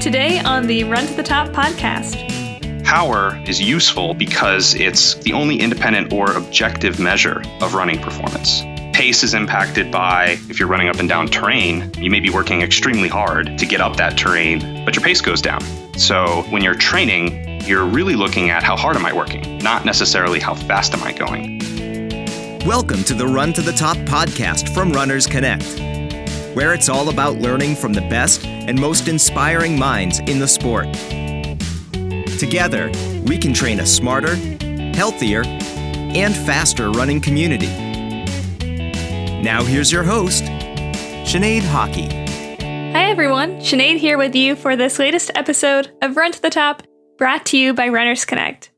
Today on the Run to the Top podcast. Power is useful because it's the only independent or objective measure of running performance. Pace is impacted by if you're running up and down terrain, you may be working extremely hard to get up that terrain, but your pace goes down. So when you're training, you're really looking at how hard am I working, not necessarily how fast am I going. Welcome to the Run to the Top podcast from Runners Connect, where it's all about learning from the best and most inspiring minds in the sport. Together, we can train a smarter, healthier, and faster running community. Now, here's your host, Sinead Haughey. Hi, everyone. Sinead here with you for this latest episode of Run to the Top, brought to you by Runners Connect.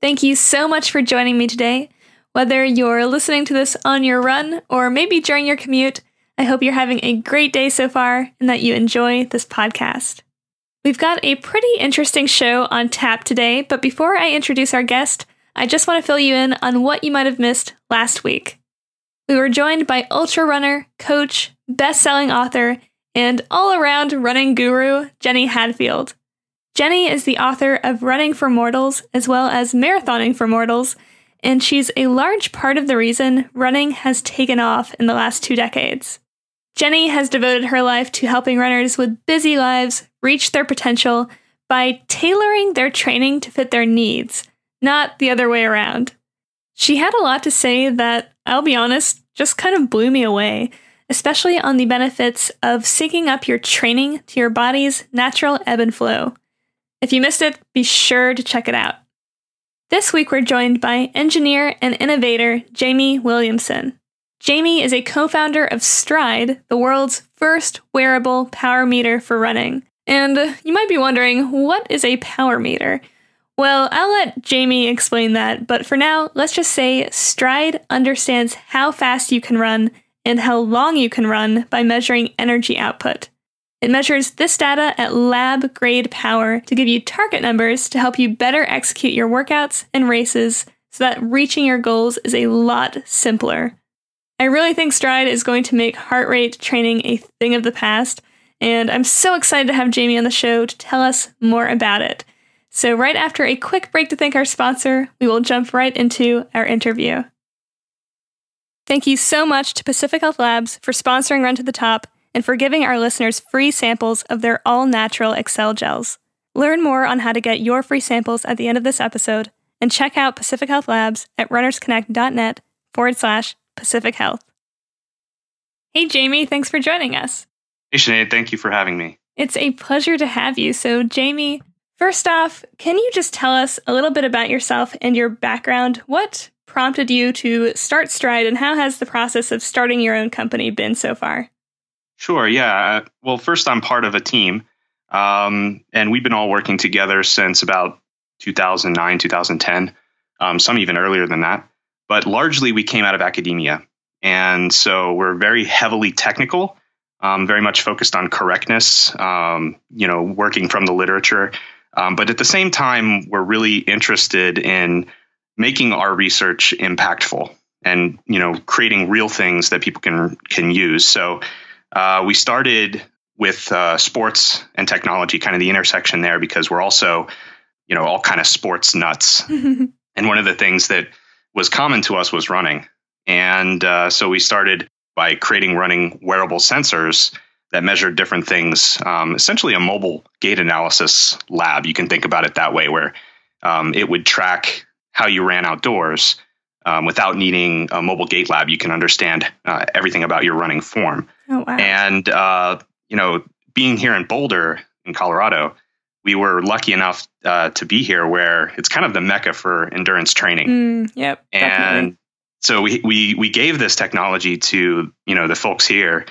Thank you so much for joining me today. Whether you're listening to this on your run or maybe during your commute, I hope you're having a great day so far and that you enjoy this podcast. We've got a pretty interesting show on tap today, but before I introduce our guest, I just want to fill you in on what you might have missed last week. We were joined by ultra runner, coach, best selling author, and all around running guru, Jenny Hadfield. Jenny is the author of Running for Mortals as well as Marathoning for Mortals and she's a large part of the reason running has taken off in the last two decades. Jenny has devoted her life to helping runners with busy lives reach their potential by tailoring their training to fit their needs, not the other way around. She had a lot to say that, I'll be honest, just kind of blew me away, especially on the benefits of syncing up your training to your body's natural ebb and flow. If you missed it, be sure to check it out. This week, we're joined by engineer and innovator Jamie Williamson. Jamie is a co founder of Stryd, the world's first wearable power meter for running. And you might be wondering, what is a power meter? Well, I'll let Jamie explain that, but for now, let's just say Stryd understands how fast you can run and how long you can run by measuring energy output. It measures this data at lab grade power to give you target numbers to help you better execute your workouts and races so that reaching your goals is a lot simpler. I really think Stryd is going to make heart rate training a thing of the past, and I'm so excited to have Jamie on the show to tell us more about it. So, right after a quick break to thank our sponsor, we will jump right into our interview. Thank you so much to Pacific Health Labs for sponsoring Run to the Top and for giving our listeners free samples of their all natural Accel gels. Learn more on how to get your free samples at the end of this episode and check out Pacific Health Labs at runnersconnect.net forward slash Pacific Health. Hey, Jamie, thanks for joining us. Hey, Sinead, thank you for having me. It's a pleasure to have you. So, Jamie, first off, can you just tell us a little bit about yourself and your background? What prompted you to start Stryd, and how has the process of starting your own company been so far? Sure. Yeah. Well, first, I'm part of a team, um, and we've been all working together since about 2009, 2010, um, some even earlier than that. But largely, we came out of academia. And so we're very heavily technical, um, very much focused on correctness, um, you know, working from the literature. Um, but at the same time, we're really interested in making our research impactful and, you know, creating real things that people can can use. So uh, we started with uh, sports and technology, kind of the intersection there, because we're also, you know, all kind of sports nuts. and one of the things that was common to us was running. And uh, so we started by creating running wearable sensors that measured different things, um, essentially a mobile gait analysis lab. You can think about it that way, where um, it would track how you ran outdoors um, without needing a mobile gait lab. You can understand uh, everything about your running form. Oh, wow. And, uh, you know, being here in Boulder, in Colorado, we were lucky enough uh, to be here where it's kind of the mecca for endurance training. Mm, yep. And definitely. so we, we, we gave this technology to, you know, the folks here.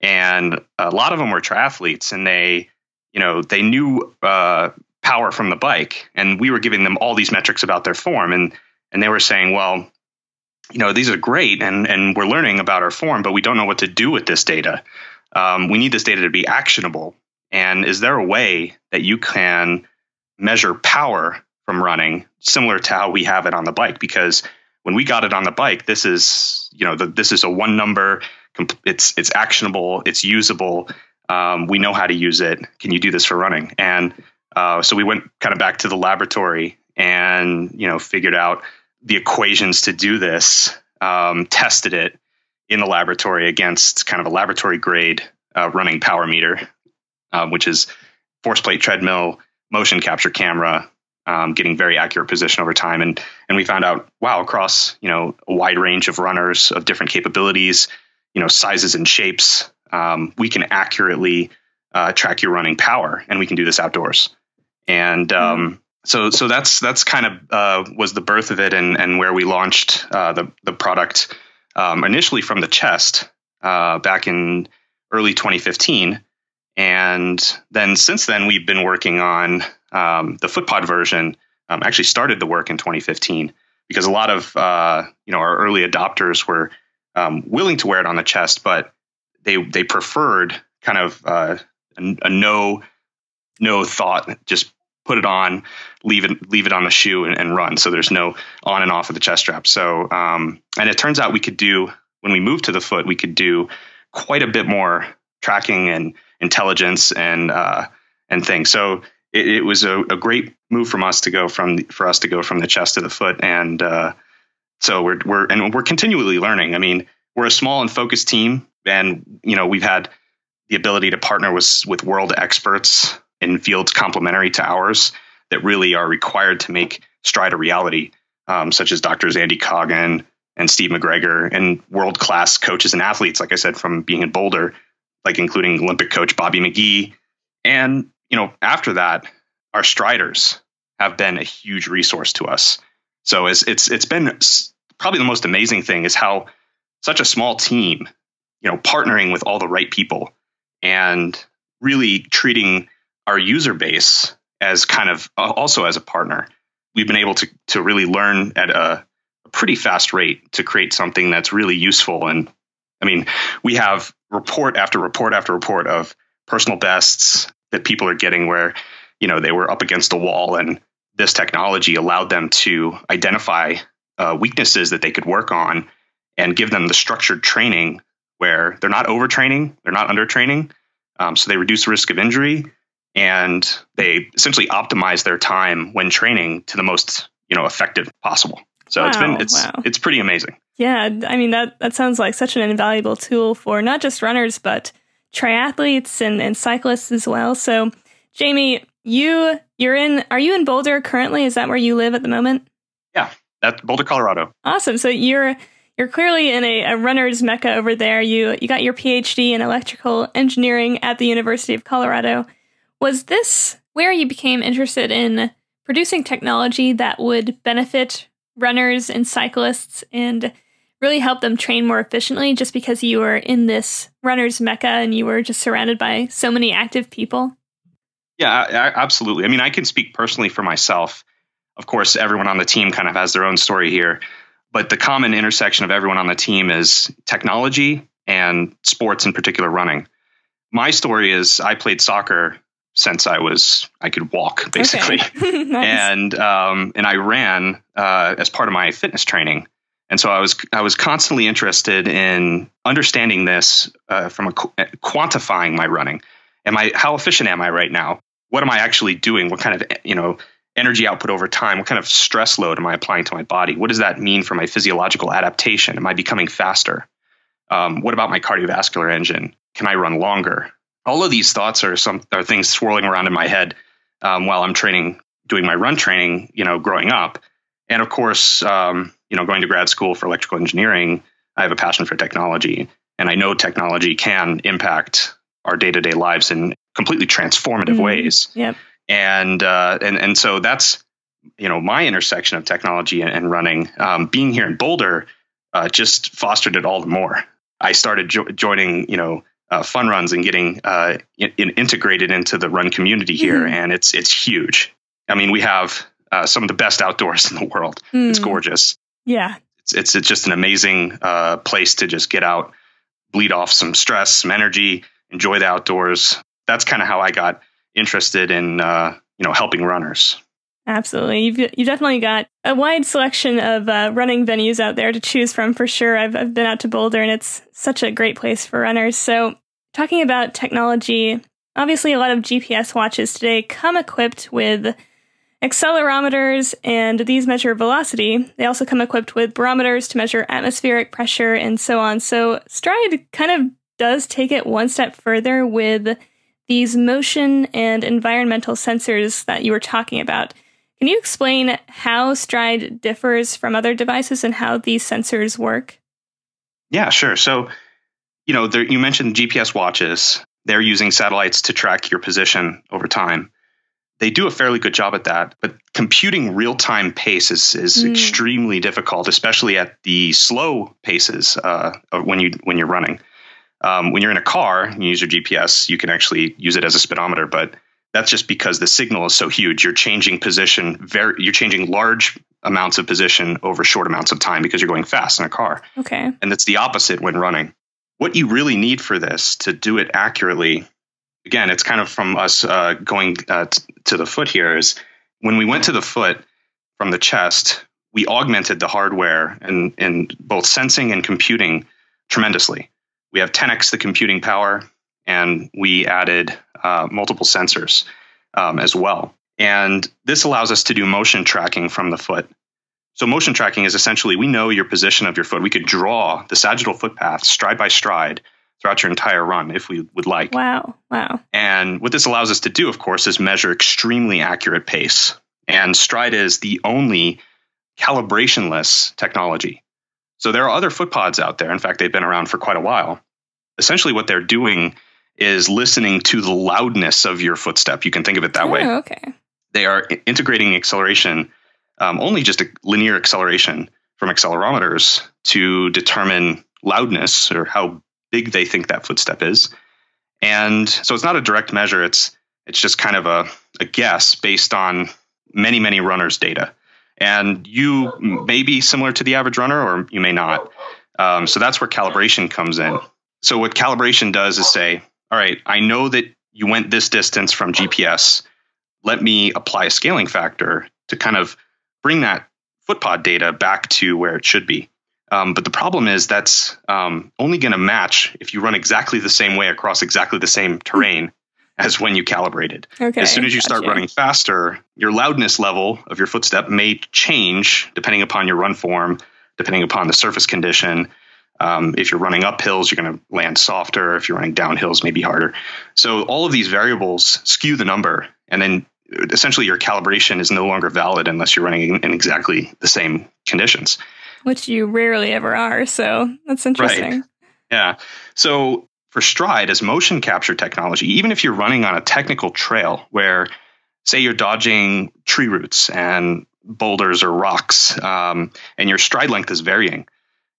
And a lot of them were triathletes and they, you know, they knew uh, power from the bike. And we were giving them all these metrics about their form. And, and they were saying, well, you know, these are great and, and we're learning about our form, but we don't know what to do with this data. Um, we need this data to be actionable. And is there a way that you can measure power from running similar to how we have it on the bike? Because when we got it on the bike, this is, you know, the, this is a one number, it's, it's actionable, it's usable. Um, we know how to use it. Can you do this for running? And uh, so we went kind of back to the laboratory and you know figured out the equations to do this. Um, tested it in the laboratory against kind of a laboratory grade uh, running power meter, um, which is force plate treadmill, motion capture camera, um, getting very accurate position over time. And and we found out, wow, across you know a wide range of runners of different capabilities, you know sizes and shapes, um, we can accurately uh, track your running power, and we can do this outdoors. And um, so so that's that's kind of uh, was the birth of it, and and where we launched uh, the the product um, initially from the chest uh, back in early 2015. And then since then, we've been working on um, the FootPod version. Um, actually, started the work in 2015 because a lot of uh, you know our early adopters were um, willing to wear it on the chest, but they they preferred kind of uh, a, a, no no thought, just put it on, leave it leave it on the shoe and, and run. So there's no on and off of the chest strap. So um, and it turns out we could do when we moved to the foot, we could do quite a bit more tracking and intelligence and uh, and things. So it, it was a, a, great move from us to go from for us to go from the chest to the foot, and uh, so we're we're and we're continually learning. I mean, we're a small and focused team, and you know we've had the ability to partner with with world experts in fields complementary to ours that really are required to make Stryd a reality, um, such as doctors Andy Coggan and Steve McGregor and world class coaches and athletes, like I said, from being in Boulder like including Olympic coach Bobby McGee. And, you know, after that, our striders have been a huge resource to us. So it's it's it's been probably the most amazing thing is how such a small team, you know, partnering with all the right people and really treating our user base as kind of uh, also as a partner. We've been able to to really learn at a, a pretty fast rate to create something that's really useful and I mean, we have report after report after report of personal bests that people are getting where, you know, they were up against a wall and this technology allowed them to identify uh, weaknesses that they could work on and give them the structured training where they're not overtraining, they're not undertraining. Um, so they reduce the risk of injury and they essentially optimize their time when training to the most, you know, effective possible. So wow, it's been it's wow. it's pretty amazing. Yeah, I mean that that sounds like such an invaluable tool for not just runners but triathletes and, and cyclists as well. So, Jamie, you you're in are you in Boulder currently? Is that where you live at the moment? Yeah, that's Boulder, Colorado. Awesome. So you're you're clearly in a, a runner's mecca over there. You you got your PhD in electrical engineering at the University of Colorado. Was this where you became interested in producing technology that would benefit runners and cyclists and really help them train more efficiently just because you were in this runner's mecca and you were just surrounded by so many active people? Yeah, I, absolutely. I mean, I can speak personally for myself. Of course, everyone on the team kind of has their own story here, but the common intersection of everyone on the team is technology and sports, in particular running. My story is I played soccer since I was I could walk basically, okay. nice. and um, and I ran uh, as part of my fitness training. And so I was I was constantly interested in understanding this uh, from a uh, quantifying my running. Am I how efficient am I right now? What am I actually doing? What kind of you know energy output over time? What kind of stress load am I applying to my body? What does that mean for my physiological adaptation? Am I becoming faster? Um, what about my cardiovascular engine? Can I run longer? All of these thoughts are some are things swirling around in my head um, while I'm training, doing my run training. You know, growing up, and of course, um, you know, going to grad school for electrical engineering, I have a passion for technology, and I know technology can impact our day to day lives in completely transformative mm-hmm. ways. Yep. And uh, and and so that's you know my intersection of technology and, and running. Um, being here in Boulder uh, just fostered it all the more. I started jo- joining you know uh, fun runs and getting uh, in, in integrated into the run community here, mm-hmm. and it's it's huge. I mean, we have uh, some of the best outdoors in the world. Mm. It's gorgeous. Yeah. It's, it's, it's just an amazing uh, place to just get out, bleed off some stress, some energy, enjoy the outdoors. That's kind of how I got interested in, uh, you know, helping runners. Absolutely. You've, you definitely got a wide selection of uh, running venues out there to choose from for sure. I've, I've been out to Boulder and it's such a great place for runners. So, talking about technology, obviously a lot of GPS watches today come equipped with accelerometers and these measure velocity. They also come equipped with barometers to measure atmospheric pressure and so on. So Stryd kind of does take it one step further with these motion and environmental sensors that you were talking about. Can you explain how Stryd differs from other devices and how these sensors work? Yeah, sure. So, you know, there, you mentioned GPS watches. They're using satellites to track your position over time. They do a fairly good job at that, but computing real time pace is, is mm. extremely difficult, especially at the slow paces uh, when you when you're running. Um, when you're in a car and you use your GPS, you can actually use it as a speedometer, but that's just because the signal is so huge. You're changing position very you're changing large amounts of position over short amounts of time because you're going fast in a car. Okay. And it's the opposite when running. What you really need for this to do it accurately, again, it's kind of from us uh, going uh, t- to the foot here is when we went to the foot from the chest, we augmented the hardware and in both sensing and computing tremendously we have 10x the computing power, and we added uh, multiple sensors um, as well. And this allows us to do motion tracking from the foot. So, motion tracking is essentially we know your position of your foot. We could draw the sagittal footpath stride by stride throughout your entire run if we would like. Wow. Wow. And what this allows us to do, of course, is measure extremely accurate pace. And Stryd is the only calibrationless technology. So there are other footpods out there. In fact, they've been around for quite a while. Essentially, what they're doing is listening to the loudness of your footstep. You can think of it that oh, way. Okay. They are integrating acceleration, um, only just a linear acceleration from accelerometers to determine loudness or how big they think that footstep is. And so it's not a direct measure. It's it's just kind of a, a guess based on many, many runners' data and you may be similar to the average runner or you may not. Um, so that's where calibration comes in. So what calibration does is say, all right, I know that you went this distance from GPS. Let me apply a scaling factor to kind of bring that footpod data back to where it should be. Um, but the problem is that's um, only going to match if you run exactly the same way across exactly the same terrain as when you calibrated. Okay, as soon as you start running faster, your loudness level of your footstep may change depending upon your run form, depending upon the surface condition. Um, if you're running up hills, you're going to land softer. If you're running down hills, maybe harder. So all of these variables skew the number, and then essentially your calibration is no longer valid unless you're running in exactly the same conditions. Which you rarely ever are. So that's interesting. Right. Yeah. So for Stryd as motion capture technology, even if you're running on a technical trail where, say, you're dodging tree roots and boulders or rocks, um, and your stride length is varying,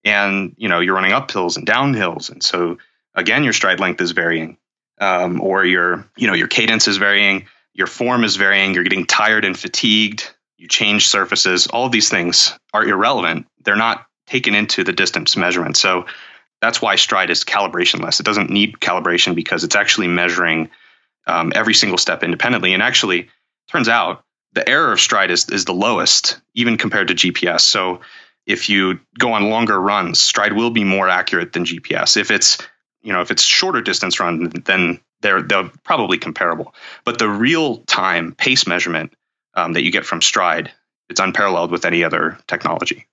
and you know you're running up hills and down hills, and so again your stride length is varying, um, or your you know your cadence is varying, your form is varying, you're getting tired and fatigued, you change surfaces. All these things are irrelevant. They're not taken into the distance measurement. So that's why Stryd is calibrationless. It doesn't need calibration because it's actually measuring um, every single step independently. And actually, turns out the error of Stryd is, is the lowest, even compared to GPS. So if you go on longer runs, Stryd will be more accurate than GPS. If it's you know if it's shorter distance run, then they're they're probably comparable. But the real time pace measurement um, that you get from Stryd, it's unparalleled with any other technology.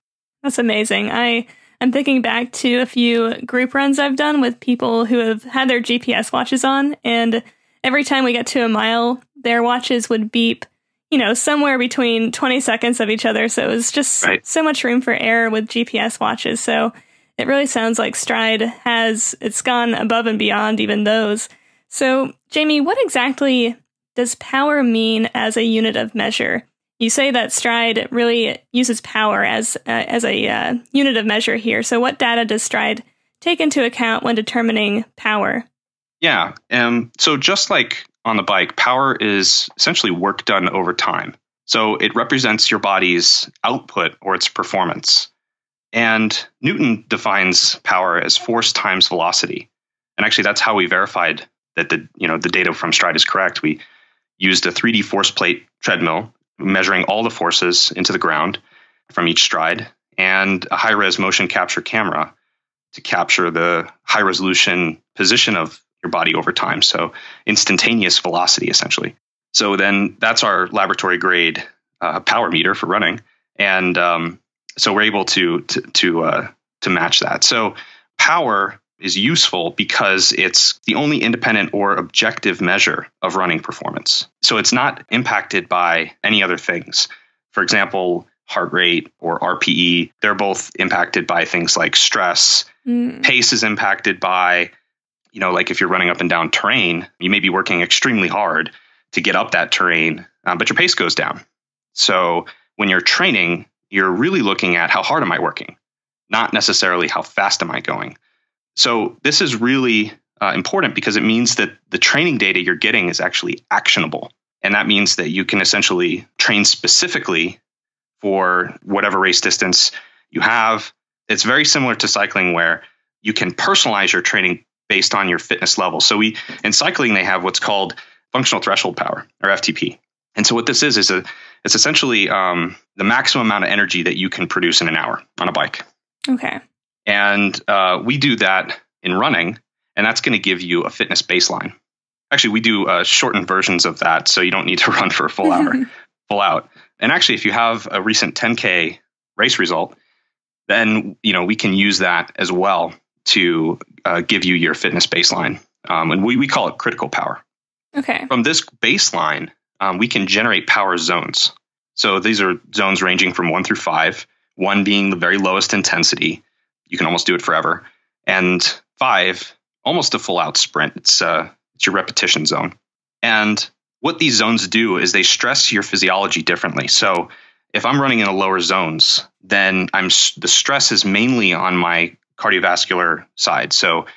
That's amazing. I I'm thinking back to a few group runs I've done with people who have had their GPS watches on, and every time we get to a mile, their watches would beep, you know, somewhere between 20 seconds of each other. So it was just right. so much room for error with GPS watches. So it really sounds like Stryd has, it's gone above and beyond even those. So, Jamie, what exactly does power mean as a unit of measure? You say that Stryd really uses power as uh, as a uh, unit of measure here. So, what data does Stryd take into account when determining power? Yeah. Um, so, just like on the bike, power is essentially work done over time. So, it represents your body's output or its performance. And Newton defines power as force times velocity. And actually, that's how we verified that the you know the data from Stryd is correct. We used a 3D force plate treadmill measuring all the forces into the ground from each stride, and a high res motion capture camera to capture the high resolution position of your body over time. So instantaneous velocity, essentially. So then that's our laboratory grade uh, power meter for running, and um, so we're able to to to, uh, to match that. So power is useful because it's the only independent or objective measure of running performance. So it's not impacted by any other things. For example, heart rate or RPE, they're both impacted by things like stress. Mm. Pace is impacted by, you know, like if you're running up and down terrain, you may be working extremely hard to get up that terrain, um, but your pace goes down. So when you're training, you're really looking at how hard am I working, not necessarily how fast am I going. So this is really uh, important because it means that the training data you're getting is actually actionable. And that means that you can essentially train specifically for whatever race distance you have. It's very similar to cycling where you can personalize your training based on your fitness level. So we in cycling they have what's called functional threshold power or FTP. And so what this is is a it's essentially um, the maximum amount of energy that you can produce in an hour on a bike. Okay. And uh, we do that in running, and that's going to give you a fitness baseline. Actually, we do uh, shortened versions of that, so you don't need to run for a full hour, full out. And actually, if you have a recent 10k race result, then you know we can use that as well to uh, give you your fitness baseline, um, and we we call it critical power. Okay. From this baseline, um, we can generate power zones. So these are zones ranging from one through five. One being the very lowest intensity, you can almost do it forever, and five, almost a full out sprint. It's uh, it's your repetition zone, and what these zones do is they stress your physiology differently. So if I'm running in the lower zones, then I'm the stress is mainly on my cardiovascular side. So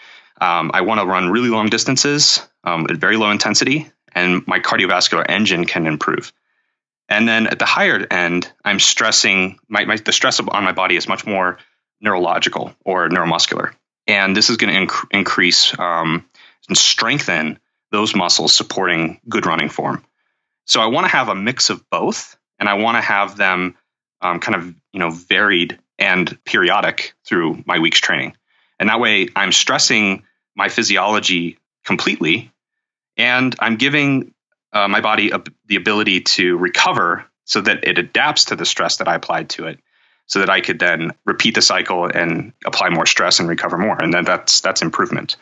um, I want to run really long distances um, at very low intensity, and my cardiovascular engine can improve. And then at the higher end, I'm stressing my, my the stress on my body is much more neurological or neuromuscular, and this is going to inc- increase um, and strengthen those muscles supporting good running form. So I want to have a mix of both, and I want to have them um, kind of you know varied and periodic through my week's training, and that way I'm stressing my physiology completely, and I'm giving uh, my body a, the ability to recover so that it adapts to the stress that I applied to it, so that I could then repeat the cycle and apply more stress and recover more, and then that's that's improvement.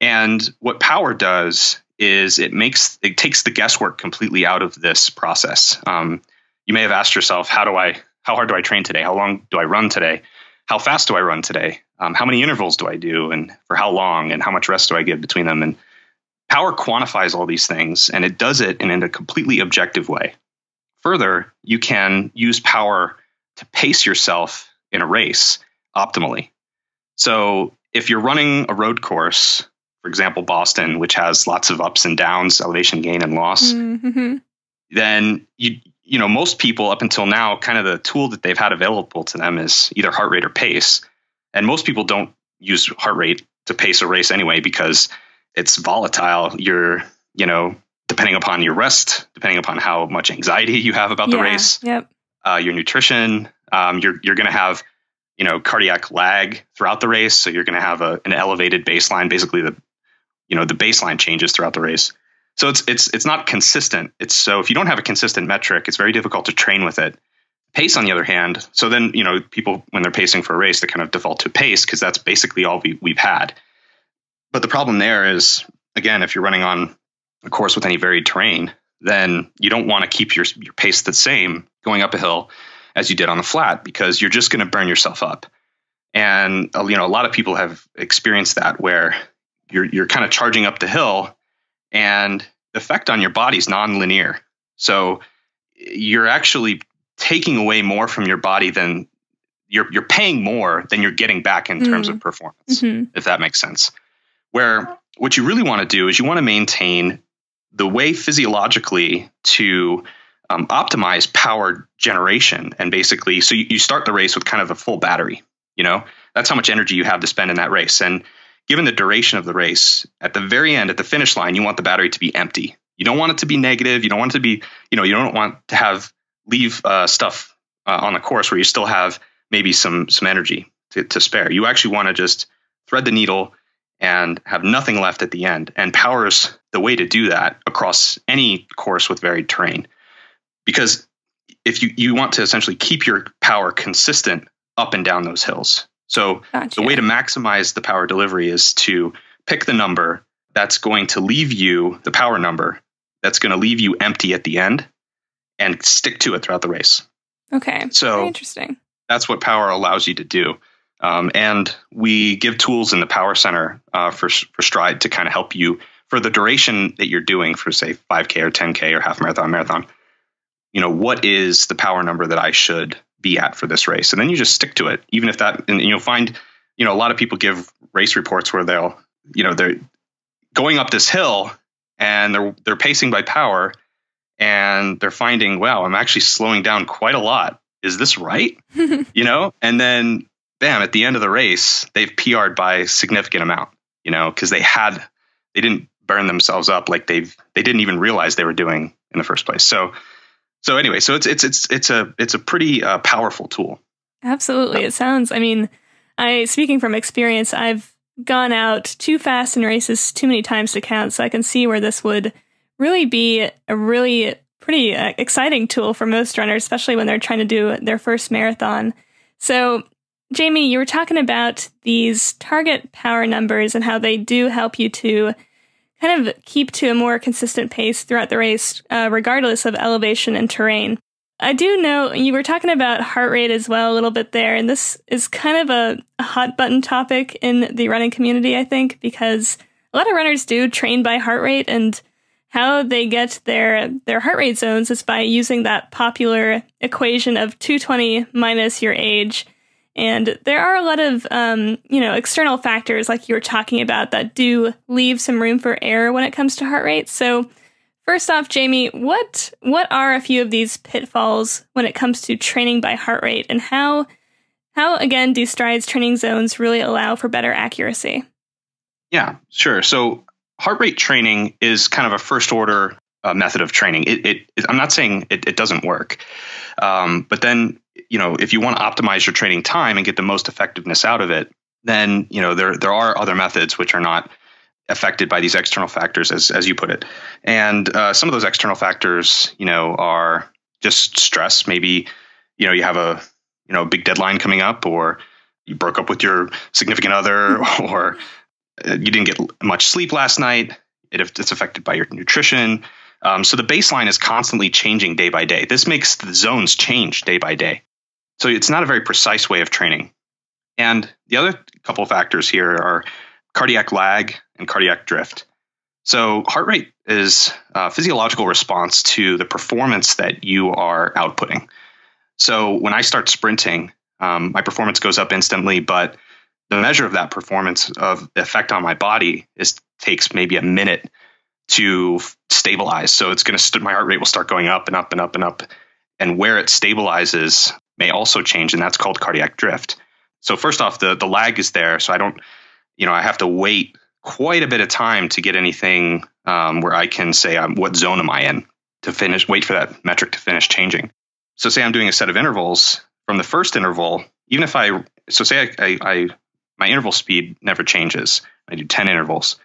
And what power does is it makes it takes the guesswork completely out of this process. Um, you may have asked yourself, how do I how hard do I train today? How long do I run today? How fast do I run today? Um, how many intervals do I do, and for how long, and how much rest do I give between them? And power quantifies all these things, and it does it in, in a completely objective way. Further, you can use power to pace yourself in a race optimally. So if you're running a road course for example, Boston, which has lots of ups and downs, elevation gain and loss, mm-hmm. then you you know most people up until now, kind of the tool that they've had available to them is either heart rate or pace, and most people don't use heart rate to pace a race anyway because it's volatile. You're you know depending upon your rest, depending upon how much anxiety you have about the yeah, race, yep. Uh, your nutrition, um, you're you're going to have you know cardiac lag throughout the race, so you're going to have a, an elevated baseline. Basically, the you know the baseline changes throughout the race. So it's it's it's not consistent. It's so if you don't have a consistent metric, it's very difficult to train with it. Pace, on the other hand, so then you know people when they're pacing for a race, they kind of default to pace because that's basically all we, we've had. But the problem there is, again, if you're running on a course with any varied terrain, then you don't want to keep your your pace the same going up a hill as you did on the flat because you're just going to burn yourself up. And uh, you know, a lot of people have experienced that where you're you're kind of charging up the hill, and the effect on your body is nonlinear. So you're actually taking away more from your body than you're you're paying more than you're getting back in mm. terms of mm. performance, mm-hmm. if that makes sense. Where what you really want to do is you want to maintain the way physiologically to um, optimize power generation and basically so you, you start the race with kind of a full battery you know that's how much energy you have to spend in that race and given the duration of the race, at the very end, at the finish line, you want the battery to be empty. You don't want it to be negative. You don't want it to be, you know, you don't want to have leave uh, stuff uh, on the course where you still have maybe some some energy to, to spare. You actually want to just thread the needle and have nothing left at the end. And power's the way to do that across any course with varied terrain. Because if you, you want to essentially keep your power consistent up and down those hills. So gotcha. the way to maximize the power delivery is to pick the number that's going to leave you the power number that's going to leave you empty at the end and stick to it throughout the race. Okay. So Very interesting. That's what power allows you to do. Um, and we give tools in the Power Center uh, for, for Stryd to kind of help you for the duration that you're doing for, say, 5K or 10K or half marathon, marathon. You know, what is the power number that I should be at for this race? And then you just stick to it, even if that, and you'll find, you know, a lot of people give race reports where they'll, you know, they're going up this hill and they're they're pacing by power and they're finding, wow, I'm actually slowing down quite a lot. Is this right? you know, and then bam, at the end of the race, they've PR'd by a significant amount, you know, because they had they didn't burn themselves up like they've they didn't even realize they were doing in the first place. So so anyway, so it's it's it's it's a it's a pretty uh, powerful tool. Absolutely, it sounds. I mean, I speaking from experience, I've gone out too fast in races too many times to count, so I can see where this would really be a really pretty uh, exciting tool for most runners, especially when they're trying to do their first marathon. So Jamie, you were talking about these target power numbers and how they do help you to kind of keep to a more consistent pace throughout the race, uh, regardless of elevation and terrain. I do know you were talking about heart rate as well a little bit there, and this is kind of a, hot button topic in the running community, I think, because a lot of runners do train by heart rate, and how they get their their heart rate zones is by using that popular equation of 220 minus your age and there are a lot of, um, you know, external factors like you were talking about that do leave some room for error when it comes to heart rate. So, first off, Jamie, what what are a few of these pitfalls when it comes to training by heart rate, and how how again do Stryd's training zones really allow for better accuracy? Yeah, sure. So, heart rate training is kind of a first order uh, method of training. It, it, it, I'm not saying it, it doesn't work, um, but then you know, if you want to optimize your training time and get the most effectiveness out of it, then you know there there are other methods which are not affected by these external factors, as as you put it. And uh, some of those external factors, you know, are just stress. Maybe you know you have a you know big deadline coming up, or you broke up with your significant other, or uh, you didn't get much sleep last night. It, it's affected by your nutrition. Um, so the baseline is constantly changing day by day. This makes the zones change day by day. So it's not a very precise way of training. And the other couple factors here are cardiac lag and cardiac drift. So heart rate is a physiological response to the performance that you are outputting. So when I start sprinting, um, my performance goes up instantly, but the measure of that performance of the effect on my body is takes maybe a minute to stabilize. So it's going to st- my heart rate will start going up and up and up and up, and where it stabilizes may also change, and that's called cardiac drift. So first off, the the lag is there, so I don't, you know, I have to wait quite a bit of time to get anything um, where I can say um, what zone am I in to finish. Wait for that metric to finish changing. So say I'm doing a set of intervals from the first interval, even if I so say I, I, I my interval speed never changes. I do ten intervals.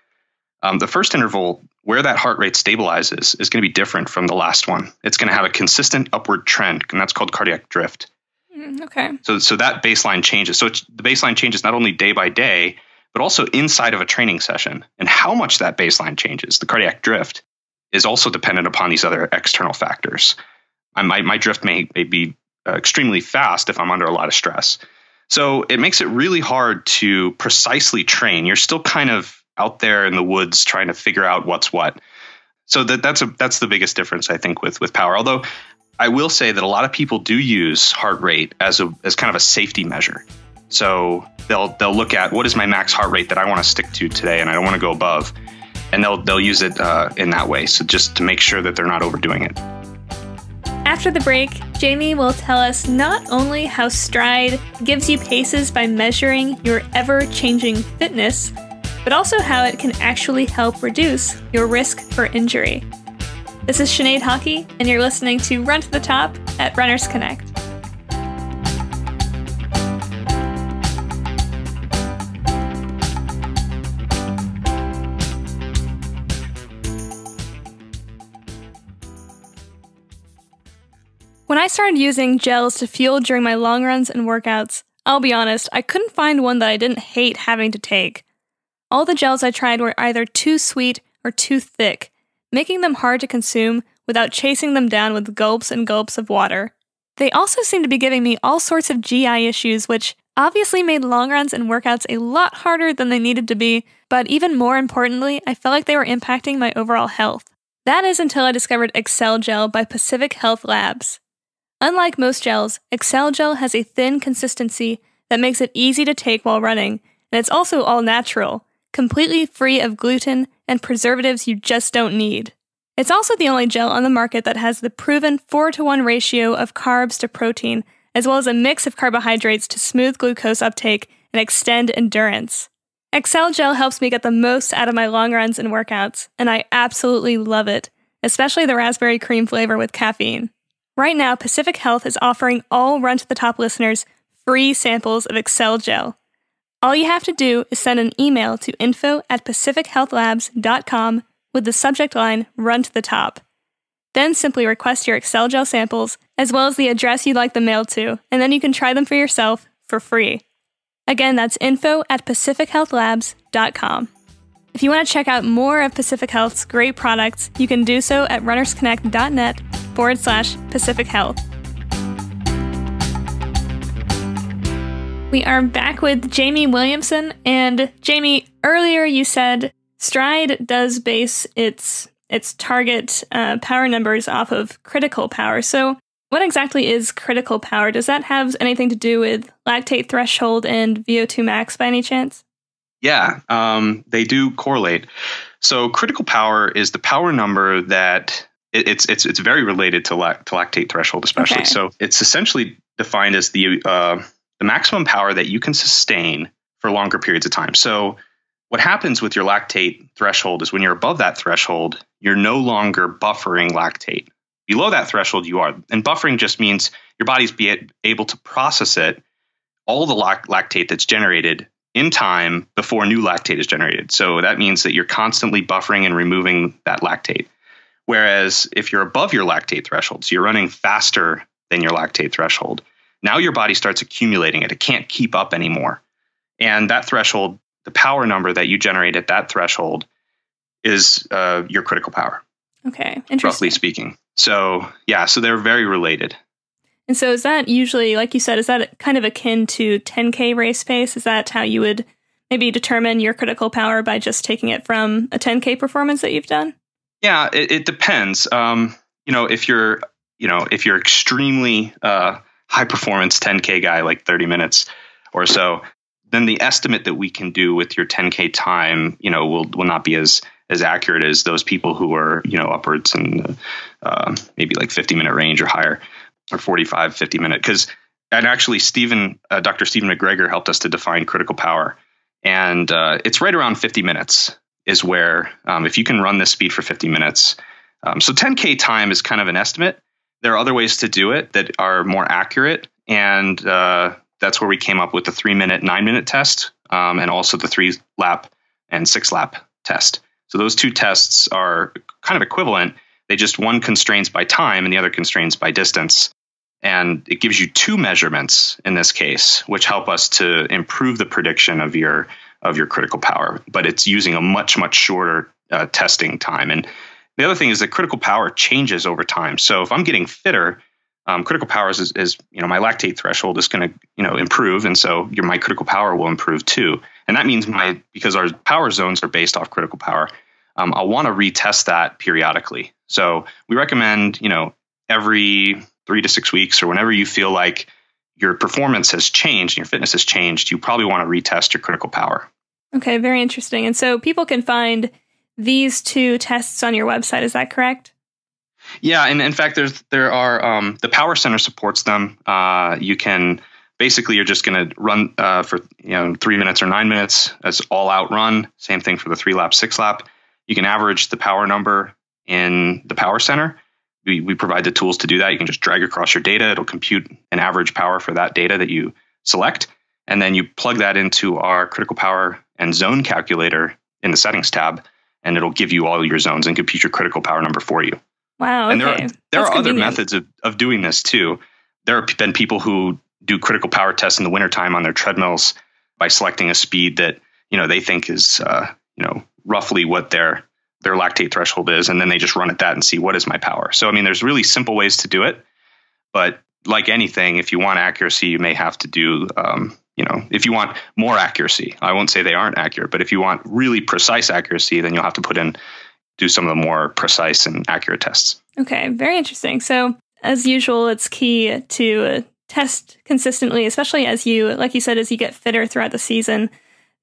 Um, the first interval, where that heart rate stabilizes, is going to be different from the last one. It's going to have a consistent upward trend, and that's called cardiac drift. Mm, okay. So, so that baseline changes. So the baseline changes not only day by day, but also inside of a training session. And how much that baseline changes, the cardiac drift, is also dependent upon these other external factors. I, my, my drift may, may be uh, extremely fast if I'm under a lot of stress. So it makes it really hard to precisely train. You're still kind of out there in the woods trying to figure out what's what. So that that's a that's the biggest difference I think with with power. Although I will say that a lot of people do use heart rate as a as kind of a safety measure. So they'll they'll look at what is my max heart rate that I want to stick to today, and I don't want to go above, and they'll they'll use it uh, in that way. So just to make sure that they're not overdoing it. After the break, Jamie will tell us not only how Stryd gives you paces by measuring your ever changing fitness, but also how it can actually help reduce your risk for injury. This is Sinead Haughey, and you're listening to Run to the Top at Runners Connect. When I started using gels to fuel during my long runs and workouts, I'll be honest, I couldn't find one that I didn't hate having to take. All the gels I tried were either too sweet or too thick, making them hard to consume without chasing them down with gulps and gulps of water. They also seemed to be giving me all sorts of GI issues, which obviously made long runs and workouts a lot harder than they needed to be, but even more importantly, I felt like they were impacting my overall health. That is until I discovered Accel Gel by Pacific Health Labs. Unlike most gels, Accel Gel has a thin consistency that makes it easy to take while running, and it's also all natural, completely free of gluten and preservatives you just don't need. It's also the only gel on the market that has the proven 4 to 1 ratio of carbs to protein, as well as a mix of carbohydrates to smooth glucose uptake and extend endurance. Accel Gel helps me get the most out of my long runs and workouts, and I absolutely love it, especially the raspberry cream flavor with caffeine. Right now, Pacific Health is offering all Run to the Top listeners free samples of Accel Gel. All you have to do is send an email to info at pacifichealthlabs.com with the subject line Run to the Top. Then simply request your Accel Gel samples, as well as the address you'd like them mailed to, and then you can try them for yourself for free. Again, that's info at pacifichealthlabs.com. If you want to check out more of Pacific Health's great products, you can do so at runnersconnect.net forward slash Pacific Health. We are back with Jamie Williamson. And Jamie, earlier you said Stryd does base its its target uh, power numbers off of critical power. So, what exactly is critical power? Does that have anything to do with lactate threshold and VO2 max by any chance? Yeah, um, they do correlate. So, critical power is the power number that it, it's it's it's very related to, to lactate threshold, especially. Okay. So it's essentially defined as the uh, the maximum power that you can sustain for longer periods of time. So what happens with your lactate threshold is when you're above that threshold, you're no longer buffering lactate. Below that threshold, you are, and buffering just means your body's be able to process it, all the lactate that's generated in time before new lactate is generated. So that means that you're constantly buffering and removing that lactate. Whereas if you're above your lactate threshold, so you're running faster than your lactate threshold, now your body starts accumulating it. It can't keep up anymore. And that threshold, the power number that you generate at that threshold is uh, your critical power. Okay, interesting. Roughly speaking. So, yeah, so they're very related. And so is that usually, like you said, is that kind of akin to 10K race pace? Is that how you would maybe determine your critical power by just taking it from a 10K performance that you've done? Yeah, it, it depends. Um, you know, if you're, you know, if you're extremely uh, high performance 10k guy, like 30 minutes or so, then the estimate that we can do with your 10k time, you know, will will not be as as accurate as those people who are, you know, upwards and uh, maybe like 50 minute range or higher, or 45, 50 minute. Because and actually, Stephen, uh, Dr. Stephen McGregor helped us to define critical power, and uh, it's right around 50 minutes is where um, if you can run this speed for 50 minutes, um, so 10K time is kind of an estimate. There are other ways to do it that are more accurate. And uh, that's where we came up with the three minute, nine minute test um, and also the three lap and six lap test. So those two tests are kind of equivalent. They just one constrains by time and the other constrains by distance. And it gives you two measurements in this case, which help us to improve the prediction of your of your critical power, but it's using a much, much shorter uh, testing time. And the other thing is that critical power changes over time. So if I'm getting fitter, um, critical power is, is, you know, my lactate threshold is going to, you know, improve. And so your, my critical power will improve too. And that means my, because our power zones are based off critical power, um, I'll want to retest that periodically. So we recommend, you know, every three to six weeks or whenever you feel like your performance has changed, and your fitness has changed, you probably want to retest your critical power. Okay, very interesting. And so people can find these two tests on your website. Is that correct? Yeah, and in fact, there's there are um, the Power Center supports them. Uh, you can basically you're just going to run uh, for you know three minutes or nine minutes as all out run. Same thing for the three lap, six lap. You can average the power number in the Power Center we, we provide the tools to do that. You can just drag across your data. It'll compute an average power for that data that you select. And then you plug that into our critical power and zone calculator in the settings tab, and it'll give you all your zones and compute your critical power number for you. Wow. And there are, there That's are other methods of, of doing this too. There have been people who do critical power tests in the wintertime on their treadmills by selecting a speed that you know they think is uh, you know roughly what their their lactate threshold is, and then they just run at that and see what is my power. So I mean, there's really simple ways to do it, but like anything, if you want accuracy, you may have to do um, you know if you want more accuracy. I won't say they aren't accurate, but if you want really precise accuracy, then you'll have to put in do some of the more precise and accurate tests. Okay, very interesting. So, as usual, it's key to test consistently, especially as you, like you said, as you get fitter throughout the season.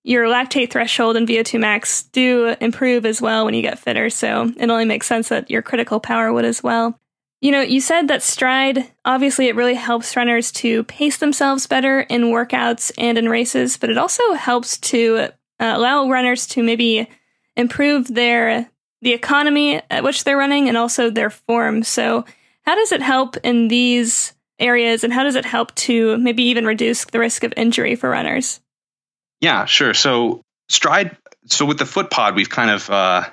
Your lactate threshold and VO2 max do improve as well when you get fitter. So, it only makes sense that your critical power would as well. You know, you said that Stryd, obviously, it really helps runners to pace themselves better in workouts and in races, but it also helps to uh, allow runners to maybe improve their the economy at which they're running and also their form. So, how does it help in these areas and how does it help to maybe even reduce the risk of injury for runners? Yeah, sure. So Stryd. So with the foot pod, we've kind of uh,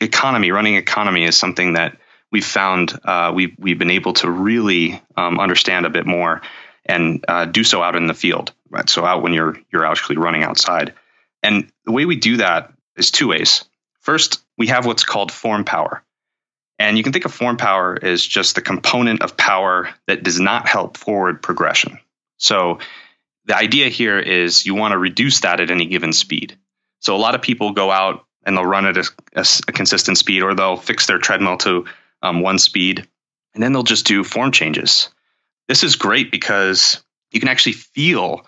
economy running economy is something that we've found uh, we've we've been able to really um, understand a bit more and uh, do so out in the field. Right. So out when you're you're actually running outside, and the way we do that is two ways. First, we have what's called form power. And you can think of form power as just the component of power that does not help forward progression. So the idea here is you want to reduce that at any given speed. So a lot of people go out and they'll run at a, a, a consistent speed, or they'll fix their treadmill to um, one speed, and then they'll just do form changes. This is great because you can actually feel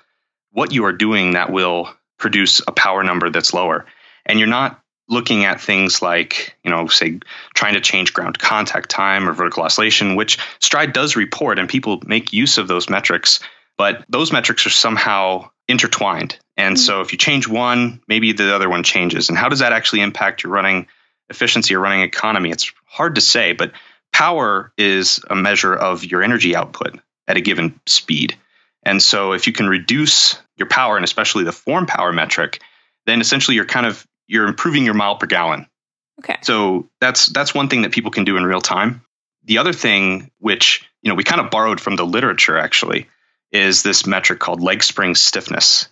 what you are doing that will produce a power number that's lower, and you're not looking at things like, you know, say trying to change ground contact time or vertical oscillation, which Stryd does report, and people make use of those metrics. But those metrics are somehow intertwined. And mm-hmm. so if you change one, maybe the other one changes. And how does that actually impact your running efficiency or running economy? It's hard to say, but power is a measure of your energy output at a given speed. And so if you can reduce your power and especially the form power metric, then essentially you're kind of you're improving your mile per gallon. Okay. So that's that's one thing that people can do in real time. The other thing, which you know we kind of borrowed from the literature actually, is this metric called leg spring stiffness.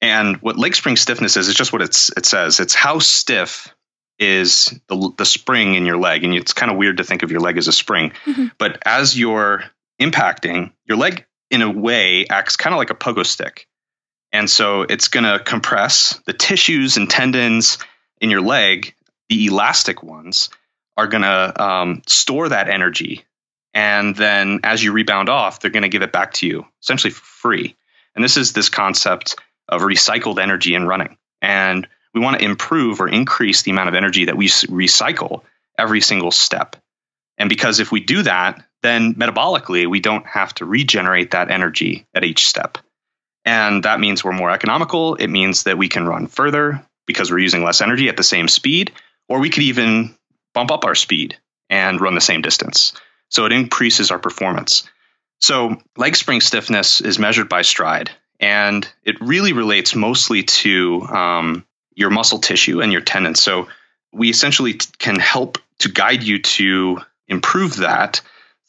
And what leg spring stiffness is, is just what it's it says. It's how stiff is the the spring in your leg, and it's kind of weird to think of your leg as a spring. Mm-hmm. But as you're impacting, your leg in a way acts kind of like a pogo stick. And so it's going to compress the tissues and tendons in your leg, the elastic ones, are going to um, store that energy. And then as you rebound off, they're going to give it back to you essentially for free. And this is this concept of recycled energy in running. And we want to improve or increase the amount of energy that we recycle every single step. And because if we do that, then metabolically, we don't have to regenerate that energy at each step. And that means we're more economical. It means that we can run further because we're using less energy at the same speed, or we could even bump up our speed and run the same distance. So it increases our performance. So leg spring stiffness is measured by Stryd, and it really relates mostly to um, your muscle tissue and your tendons. So we essentially t- can help to guide you to improve that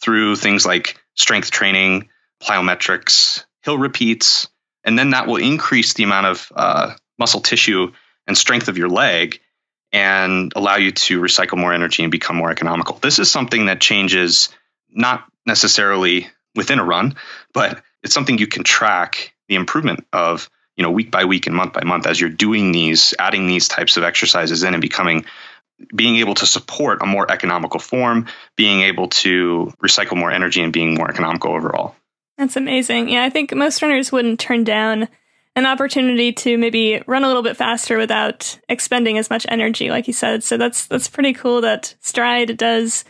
through things like strength training, plyometrics, hill repeats, and then that will increase the amount of uh, muscle tissue and strength of your leg and allow you to recycle more energy and become more economical. This is something that changes not necessarily within a run, but it's something you can track the improvement of, you know, week by week and month by month as you're doing these, adding these types of exercises in and becoming being able to support a more economical form, being able to recycle more energy and being more economical overall. That's amazing. Yeah, I think most runners wouldn't turn down an opportunity to maybe run a little bit faster without expending as much energy, like you said. So that's that's pretty cool that Stryd does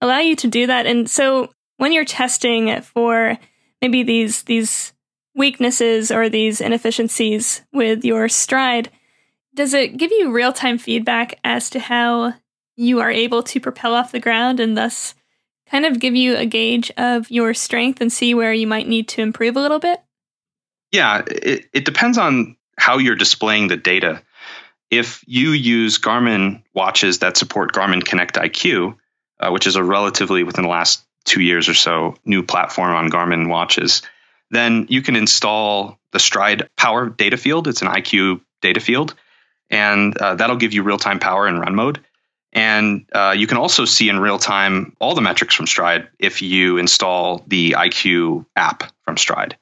allow you to do that. And so when you're testing for maybe these these weaknesses or these inefficiencies with your stride, does it give you real time feedback as to how you are able to propel off the ground and thus kind of give you a gauge of your strength and see where you might need to improve a little bit? Yeah, it, it depends on how you're displaying the data. If you use Garmin watches that support Garmin Connect IQ, uh, which is a relatively within the last two years or so new platform on Garmin watches, then you can install the Stryd Power data field. It's an IQ data field, and uh, that'll give you real time power in run mode. And uh, you can also see in real time all the metrics from Stryd if you install the IQ app from Stryd.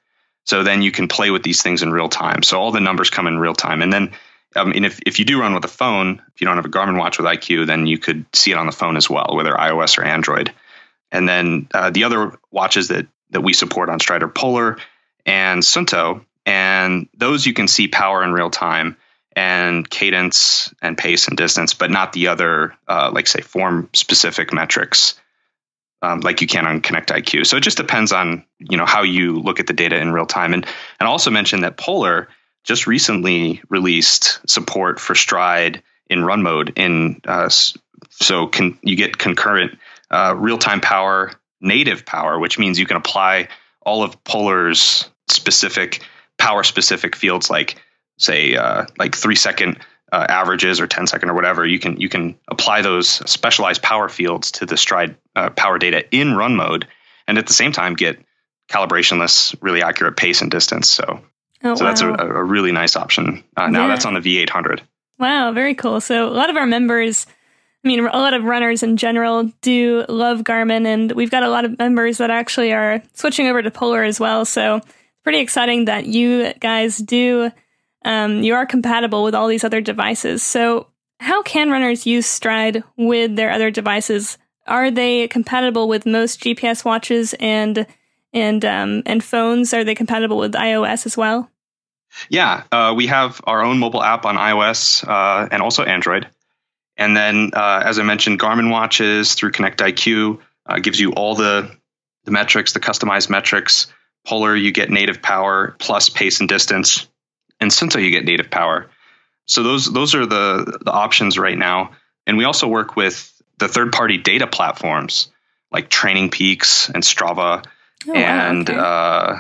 So then you can play with these things in real time. So all the numbers come in real time. And then, mean, if, if you do run with a phone, if you don't have a Garmin watch with IQ, then you could see it on the phone as well, whether iOS or Android. And then uh, the other watches that that we support on Strider Polar and Suunto, and those you can see power in real time and cadence and pace and distance, but not the other, uh, like say, form specific metrics um, like you can on Connect IQ. So it just depends on you know how you look at the data in real time. And and also mention that Polar just recently released support for Stryd in run mode. In uh, so can you get concurrent uh, real time power, native power, which means you can apply all of Polar's specific power specific fields like say uh, like three second uh, averages or 10 second or whatever, you can you can apply those specialized power fields to the Stryd uh, power data in run mode, and at the same time get calibrationless, really accurate pace and distance. So, oh, so wow. that's a, a, really nice option. Uh, now yeah. that's on the V800. Wow, very cool. So a lot of our members. I mean, a lot of runners in general do love Garmin, and we've got a lot of members that actually are switching over to Polar as well. So, it's pretty exciting that you guys do um, you are compatible with all these other devices. So, how can runners use Stryd with their other devices? Are they compatible with most GPS watches and and um, and phones? Are they compatible with iOS as well? Yeah, uh, we have our own mobile app on iOS uh, and also Android. And then, uh, as I mentioned, Garmin watches through Connect IQ uh, gives you all the the metrics, the customized metrics. Polar, you get native power plus pace and distance and Suunto you get native power. So those those are the the options right now. And we also work with the third party data platforms like Training Peaks and Strava oh, and okay. uh,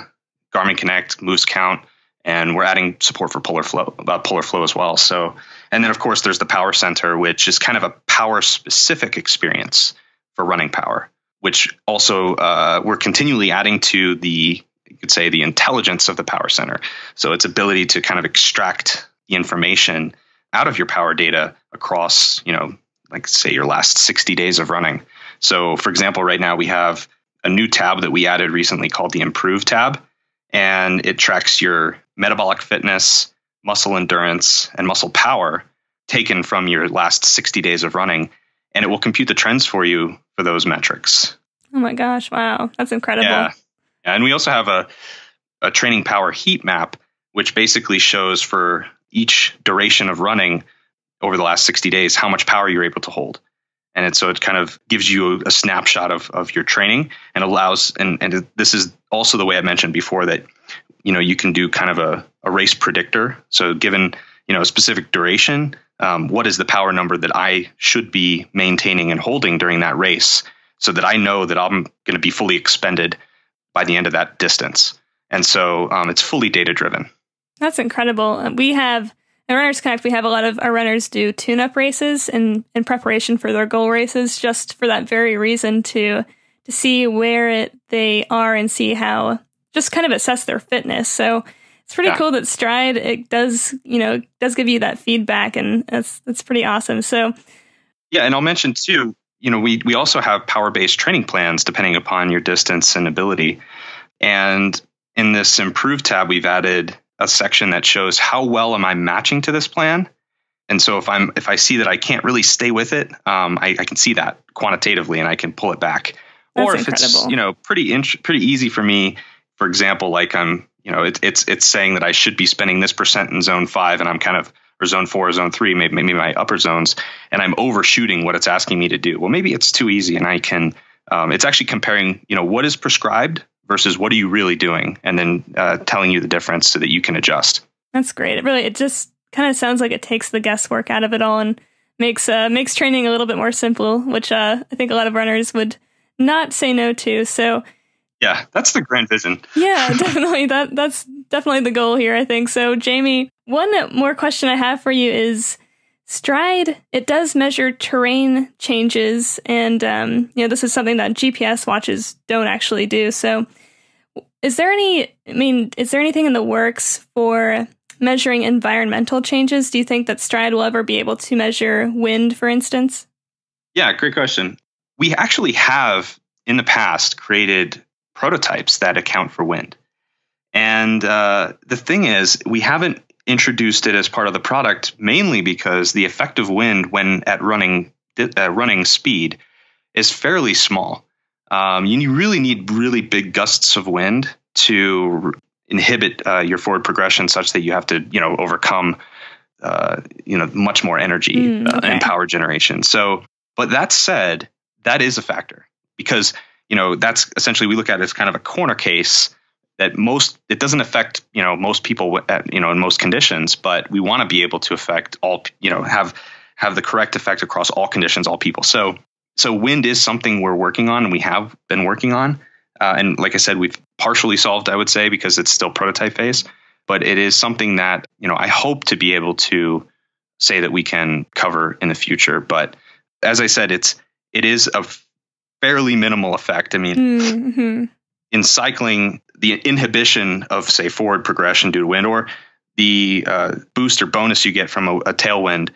Garmin Connect, Movescount, and we're adding support for Polar Flow, uh, Polar Flow as well. So, and then of course there's the Power Center, which is kind of a power specific experience for running power, which also uh, we're continually adding to the you could say the intelligence of the power center. So its ability to kind of extract the information out of your power data across, you know, like say your last 60 days of running. So for example, right now we have a new tab that we added recently called the Improve tab, and it tracks your metabolic fitness, muscle endurance, and muscle power taken from your last 60 days of running, and it will compute the trends for you for those metrics. Oh my gosh, wow. That's incredible. Yeah. And we also have a, a training power heat map, which basically shows for each duration of running over the last 60 days how much power you're able to hold. And it, so it kind of gives you a snapshot of, of your training and allows, and, and this is also the way I mentioned before that, you know, you can do kind of a, a race predictor. So given, you know, a specific duration, um, what is the power number that I should be maintaining and holding during that race so that I know that I'm going to be fully expended by the end of that distance. And so um, it's fully data driven. That's incredible. Uh, we have at Runners Connect, we have a lot of our runners do tune up races in, in preparation for their goal races, just for that very reason to to see where it, they are and see how just kind of assess their fitness. So it's pretty yeah. cool that Stryd it does you know does give you that feedback, and that's that's pretty awesome. So yeah, and I'll mention too you know, we we also have power based training plans depending upon your distance and ability. And in this improved tab, we've added a section that shows how well am I matching to this plan. And so if I'm if I see that I can't really stay with it, um, I, I, can see that quantitatively and I can pull it back. That's or if incredible. it's you know pretty int- pretty easy for me, for example, like I'm you know it, it's it's saying that I should be spending this percent in zone five, and I'm kind of or zone four or zone three, maybe, maybe my upper zones, and I'm overshooting what it's asking me to do. Well, maybe it's too easy, and I can. Um, it's actually comparing, you know, what is prescribed versus what are you really doing, and then uh, telling you the difference so that you can adjust. That's great. It really, it just kind of sounds like it takes the guesswork out of it all and makes uh, makes training a little bit more simple, which uh, I think a lot of runners would not say no to. So. Yeah, that's the grand vision. yeah, definitely. That that's definitely the goal here, I think. So, Jamie, one more question I have for you is Stryd, it does measure terrain changes, and um, you know this is something that GPS watches don't actually do. So, is there any? I mean, is there anything in the works for measuring environmental changes? Do you think that Stryd will ever be able to measure wind, for instance? Yeah, great question. We actually have in the past created prototypes that account for wind. And uh, the thing is, we haven't introduced it as part of the product mainly because the effective wind when at running uh, running speed is fairly small. Um, you really need really big gusts of wind to inhibit uh, your forward progression, such that you have to you know overcome uh, you know much more energy mm, okay. and power generation. So, but that said, that is a factor because you know that's essentially we look at it as kind of a corner case that most it doesn't affect you know most people at, you know in most conditions but we want to be able to affect all you know have have the correct effect across all conditions all people. So so wind is something we're working on and we have been working on. Uh, and like i said we've partially solved i would say because it's still prototype phase but it is something that you know i hope to be able to say that we can cover in the future. But as i said it's it is a fairly minimal effect i mean mm-hmm. in cycling the inhibition of say forward progression due to wind or the uh, boost or bonus you get from a, a, tailwind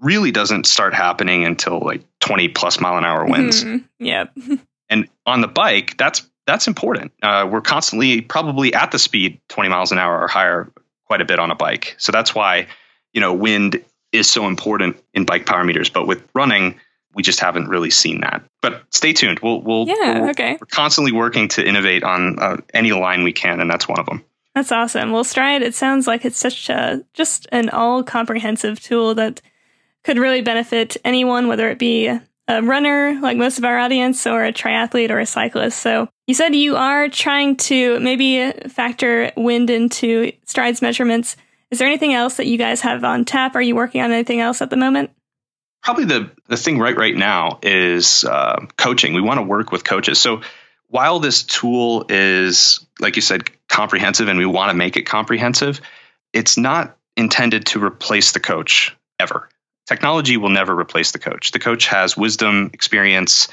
really doesn't start happening until like 20 plus mile an hour winds. Mm-hmm. Yep. and on the bike, that's that's important. Uh, we're constantly probably at the speed 20 miles an hour or higher quite a bit on a bike. So that's why, you know, wind is so important in bike power meters. But with running, we just haven't really seen that. But stay tuned. We'll we'll yeah we'll, okay. We're constantly working to innovate on uh, any line we can, and that's one of them. That's awesome. Well, Stryd, it sounds like it's such a just an all comprehensive tool that could really benefit anyone, whether it be a runner like most of our audience or a triathlete or a cyclist. So you said you are trying to maybe factor wind into Stryd's measurements. Is there anything else that you guys have on tap? Are you working on anything else at the moment? Probably the the thing right right now is uh, coaching. We want to work with coaches. So while this tool is, like you said, comprehensive, and we want to make it comprehensive, it's not intended to replace the coach ever. Technology will never replace the coach. The coach has wisdom, experience.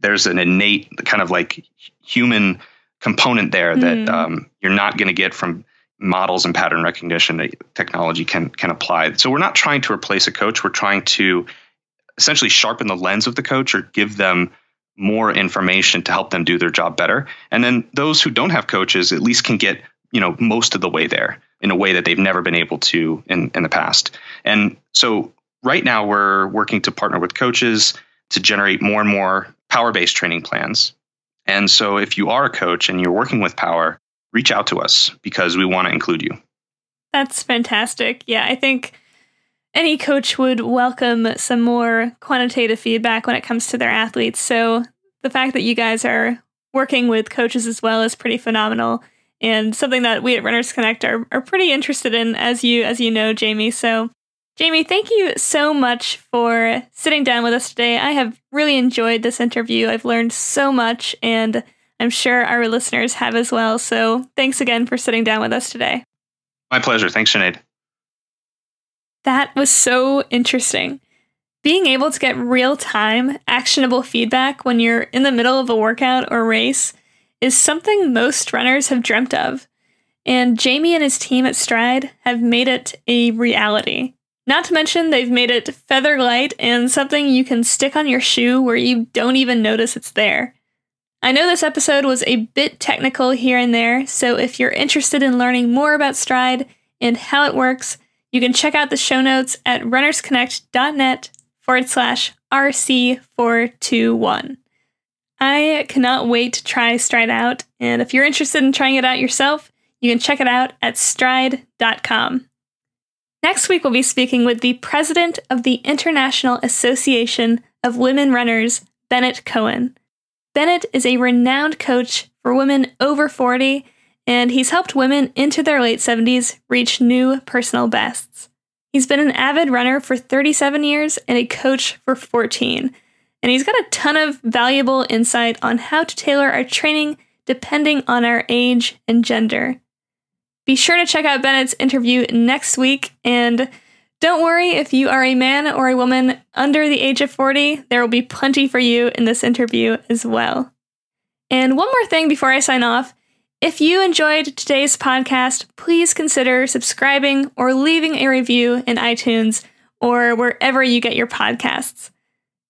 There's an innate kind of like human component there that mm. um, you're not going to get from models and pattern recognition that technology can can apply. So we're not trying to replace a coach. We're trying to essentially sharpen the lens of the coach or give them more information to help them do their job better. And then those who don't have coaches at least can get, you know, most of the way there in a way that they've never been able to in, in the past. And so right now we're working to partner with coaches to generate more and more power-based training plans. And so if you are a coach and you're working with power, reach out to us because we want to include you. That's fantastic. Yeah, I think any coach would welcome some more quantitative feedback when it comes to their athletes. So the fact that you guys are working with coaches as well is pretty phenomenal and something that we at Runners Connect are, are pretty interested in as you as you know, Jamie. So Jamie, thank you so much for sitting down with us today. I have really enjoyed this interview. I've learned so much and I'm sure our listeners have as well. So thanks again for sitting down with us today. My pleasure. Thanks, Sinead. That was so interesting. Being able to get real time, actionable feedback when you're in the middle of a workout or race is something most runners have dreamt of. And Jamie and his team at Stryd have made it a reality. Not to mention, they've made it feather light and something you can stick on your shoe where you don't even notice it's there. I know this episode was a bit technical here and there, so if you're interested in learning more about Stryd and how it works, you can check out the show notes at runnersconnect.net forward slash RC421. I cannot wait to try Stryd out, and if you're interested in trying it out yourself, you can check it out at stryd.com. Next week, we'll be speaking with the president of the International Association of Women Runners, Bennett Cohen. Bennett is a renowned coach for women over 40 and he's helped women into their late 70s reach new personal bests. He's been an avid runner for 37 years and a coach for 14, and he's got a ton of valuable insight on how to tailor our training depending on our age and gender. Be sure to check out Bennett's interview next week and Don't worry if you are a man or a woman under the age of 40, there will be plenty for you in this interview as well. And one more thing before I sign off if you enjoyed today's podcast, please consider subscribing or leaving a review in iTunes or wherever you get your podcasts.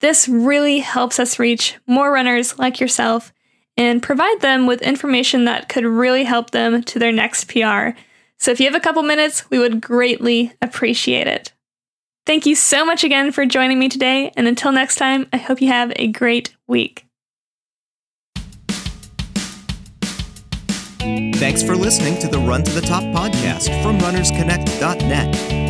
This really helps us reach more runners like yourself and provide them with information that could really help them to their next PR. So if you have a couple minutes, we would greatly appreciate it. Thank you so much again for joining me today, and until next time, I hope you have a great week. Thanks for listening to the Run to the Top podcast from runnersconnect.net.